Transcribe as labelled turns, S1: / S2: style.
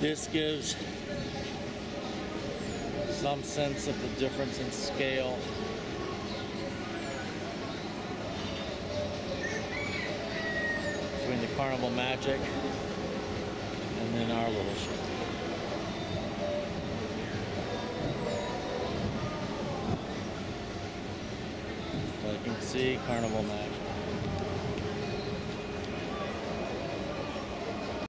S1: This gives some sense of the difference in scale. Between the Carnival Magic and then our little ship. So you can see Carnival Magic.